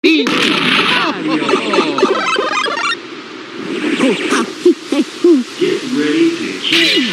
Get ready to kick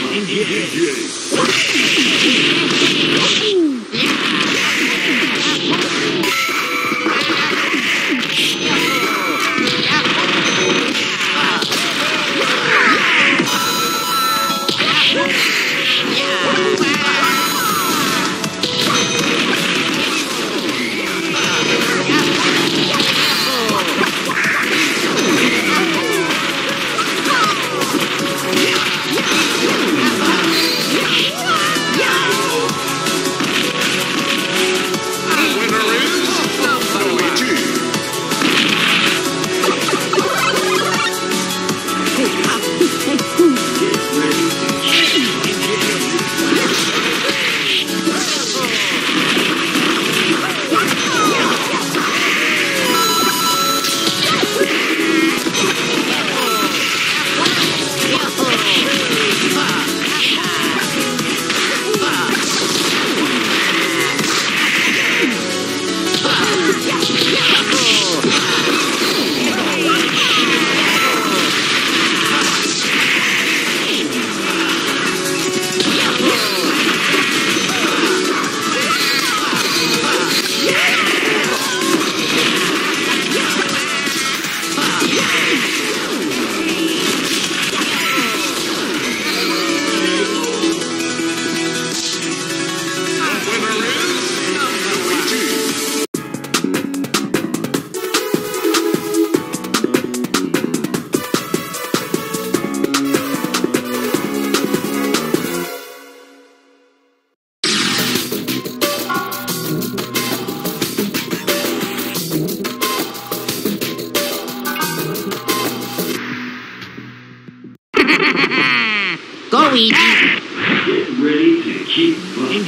Go easy. Get ready to keep bucking.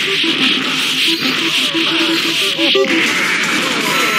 Oh, my God.